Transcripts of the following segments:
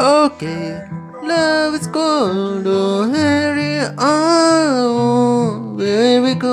Okay, love is cold, oh hurry on, where we go,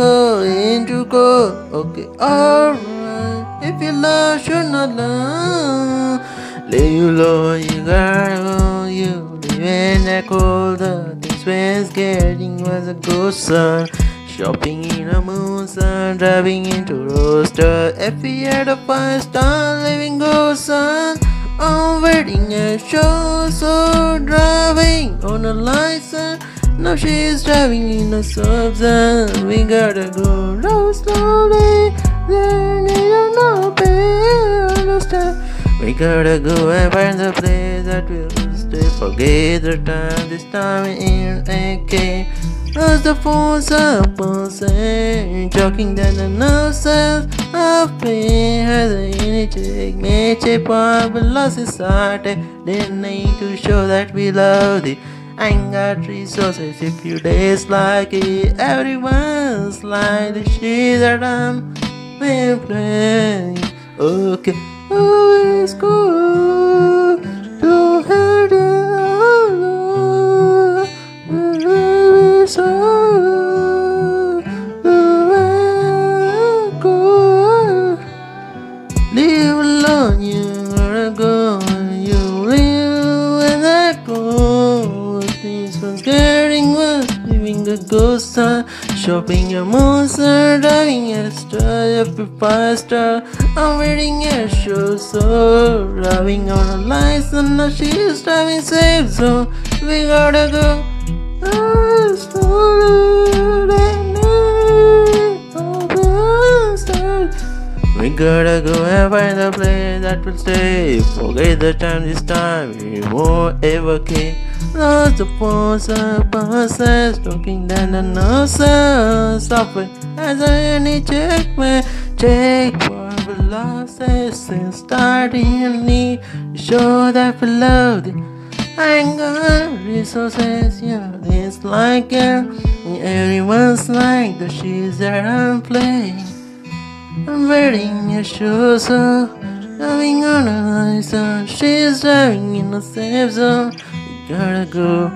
oh, going to go. Okay, alright, if you love, should not love. Lay you low, you gotta go, you in that cold, oh, the things when getting was a ghost sun. Shopping in a moon sun, driving into roaster. If we had a five star living ghost sun. I'm waiting at show, so driving on a license. Now she's driving in a subs and we gotta go low slowly. Then you know, understand. We gotta go and find the place that will stay. Forget the time, this time in a AK. As the phones on saying, talking that the nonsense of pain has a unit take me chip on velocity. They need to show that we love it. Ain't got resources if you dislike it. Everyone's like the shit that I'm been playing. Okay, oh, it's cool. Don't hurt it. So, a ghost. Shopping a monster, driving a star, every five star. I'm waiting at a show, so driving on a license. Now she's driving safe, so we gotta go. Slowly, oh, We gotta go and find a place that will stay. Forget the time this time, we won't ever care. Lost the force of process, talking down the nonsense. Software as any checkmate, check for the losses and starting to show that we love ain't got resources, yeah, it's like yeah. Everyone's like the shit that I'm playing. I'm wearing your shoes, uh, so driving on a license. Uh, she's driving in a safe zone. Gotta go.